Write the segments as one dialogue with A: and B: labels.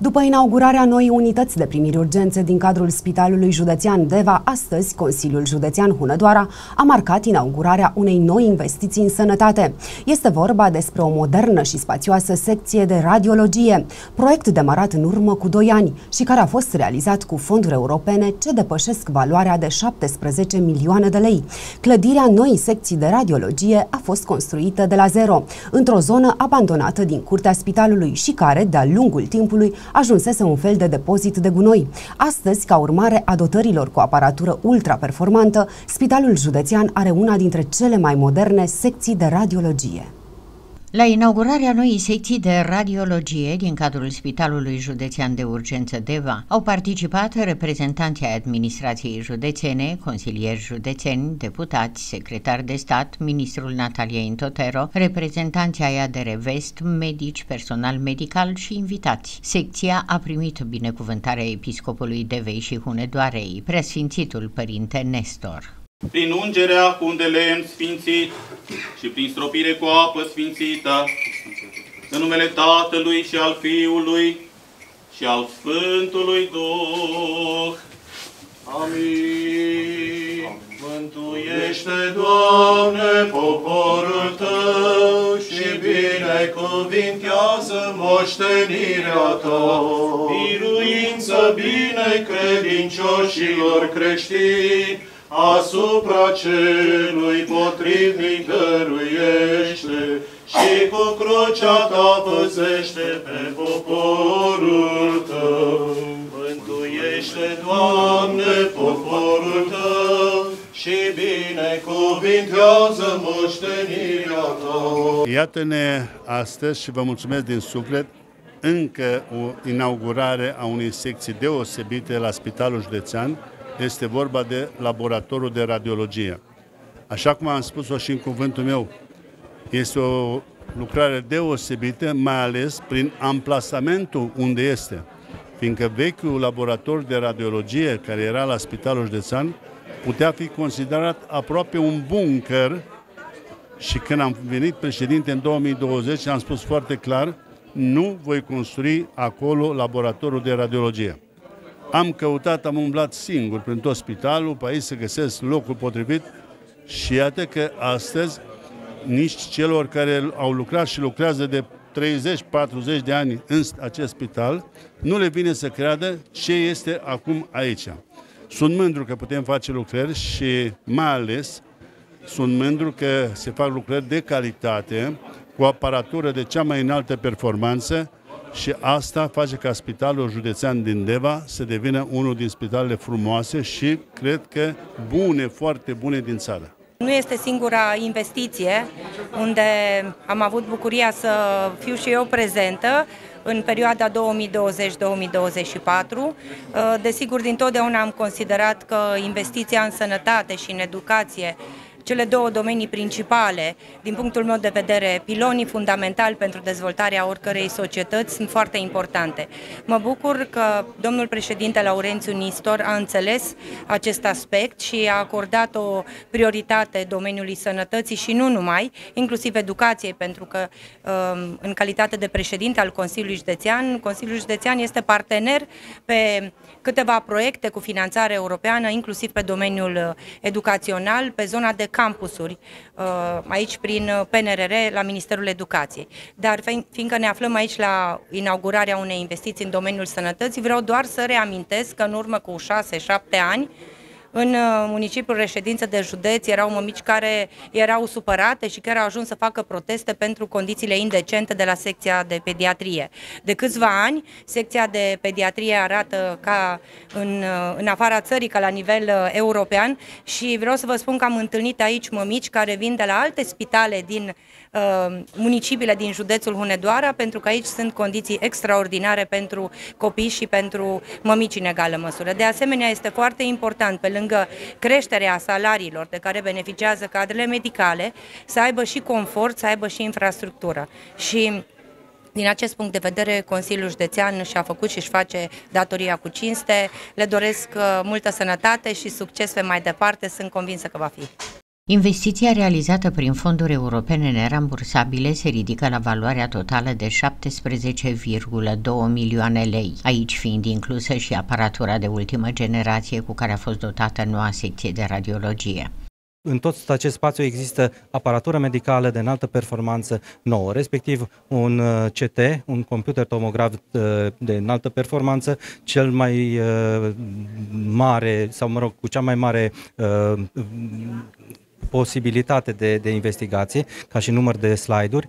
A: După inaugurarea noii unități de primiri urgențe din cadrul Spitalului Județean Deva, astăzi Consiliul Județean Hunedoara a marcat inaugurarea unei noi investiții în sănătate. Este vorba despre o modernă și spațioasă secție de radiologie, proiect demarat în urmă cu 2 ani și care a fost realizat cu fonduri europene ce depășesc valoarea de 17 milioane de lei. Clădirea noii secții de radiologie a fost construită de la zero, într-o zonă abandonată din curtea spitalului și care, de-a lungul timpului, ajunsese un fel de depozit de gunoi. Astăzi, ca urmare a dotărilor cu aparatură ultra-performantă, Spitalul Județean are una dintre cele mai moderne secții de radiologie.
B: La inaugurarea noii secții de radiologie din cadrul Spitalului Județean de Urgență Deva au participat reprezentanții administrației județene, consilieri județeni, deputați, secretari de stat, ministrul Natalia Intotero, reprezentanții aia de revest, medici, personal medical și invitați. Secția a primit binecuvântarea episcopului Devei și Hunedoarei, preasfințitul părinte Nestor.
C: Prin ungerea cu un de lemn sfințit și prin stropire cu apă sfințită, în numele Tatălui și al Fiului și al Sfântului Duh. Amin. Mântuiește, Doamne, poporul Tău și binecuvintează moștenirea Ta. Biruință bine credincioșilor creștini, asupra celui potrivnic dăruiește și cu crucea ta păzește pe poporul tău. Mântuiește, Doamne, poporul tău și binecuvintează moștenirea ta.
D: Iată-ne astăzi și vă mulțumesc din suflet încă o inaugurare a unei secții deosebite la Spitalul Județean, este vorba de laboratorul de radiologie. Așa cum am spus-o și în cuvântul meu, este o lucrare deosebită, mai ales prin amplasamentul unde este. Fiindcă vechiul laborator de radiologie care era la Spitalul Județean putea fi considerat aproape un bunker și când am venit președinte în 2020 am spus foarte clar nu voi construi acolo laboratorul de radiologie. Am căutat, am umblat singur prin tot spitalul, pe aici să găsesc locul potrivit și iată că astăzi nici celor care au lucrat și lucrează de 30-40 de ani în acest spital, nu le vine să creadă ce este acum aici. Sunt mândru că putem face lucrări și mai ales sunt mândru că se fac lucrări de calitate, cu aparatură de cea mai înaltă performanță, și asta face ca Spitalul Județean din Deva să devină unul din spitalele frumoase și cred că bune, foarte bune din țară.
E: Nu este singura investiție unde am avut bucuria să fiu și eu prezentă în perioada 2020-2024. Desigur, dintotdeauna am considerat că investiția în sănătate și în educație cele două domenii principale, din punctul meu de vedere, pilonii fundamentali pentru dezvoltarea oricărei societăți sunt foarte importante. Mă bucur că domnul președinte Laurențiu Nistor a înțeles acest aspect și a acordat o prioritate domeniului sănătății și nu numai, inclusiv educației, pentru că um, în calitate de președinte al Consiliului Județean, Consiliul Județean este partener pe câteva proiecte cu finanțare europeană, inclusiv pe domeniul uh, educațional, pe zona de campusuri, uh, aici prin uh, PNRR la Ministerul Educației. Dar fiindcă ne aflăm aici la inaugurarea unei investiții în domeniul sănătății, vreau doar să reamintesc că în urmă cu 6-7 ani, în uh, municipiul reședință de județ erau mămici care erau supărate și chiar au ajuns să facă proteste pentru condițiile indecente de la secția de pediatrie. De câțiva ani, secția de pediatrie arată ca în, uh, în afara țării, ca la nivel uh, european și vreau să vă spun că am întâlnit aici mămici care vin de la alte spitale din uh, municipiile din județul Hunedoara, pentru că aici sunt condiții extraordinare pentru copii și pentru mămici în egală măsură. De asemenea, este foarte important, pe lângă creșterea salariilor de care beneficiază cadrele medicale, să aibă și confort, să aibă și infrastructură. Și din acest punct de vedere, Consiliul Județean și-a făcut și își face datoria cu cinste. Le doresc uh, multă sănătate și succes pe mai departe. Sunt convinsă că va fi.
B: Investiția realizată prin fonduri europene nerambursabile se ridică la valoarea totală de 17,2 milioane lei, aici fiind inclusă și aparatura de ultimă generație cu care a fost dotată noua secție de radiologie.
F: În tot acest spațiu există aparatură medicală de înaltă performanță nouă, respectiv un uh, CT, un computer tomograf uh, de înaltă performanță, cel mai uh, mare, sau mă rog, cu cea mai mare posibilitate de, de investigație, ca și număr de slide-uri,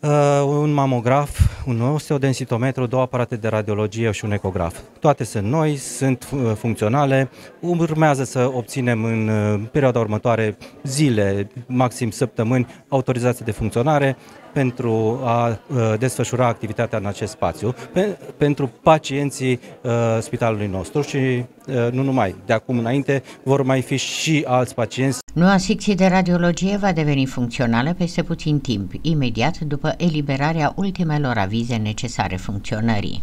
F: uh, un mamograf, un osteodensitometru, două aparate de radiologie și un ecograf. Toate sunt noi, sunt uh, funcționale, urmează să obținem în uh, perioada următoare zile, maxim săptămâni, autorizație de funcționare, pentru a uh, desfășura activitatea în acest spațiu, pe, pentru pacienții uh, spitalului nostru și uh, nu numai. De acum înainte vor mai fi și alți pacienți.
B: Noua secție de radiologie va deveni funcțională peste puțin timp, imediat după eliberarea ultimelor avize necesare funcționării.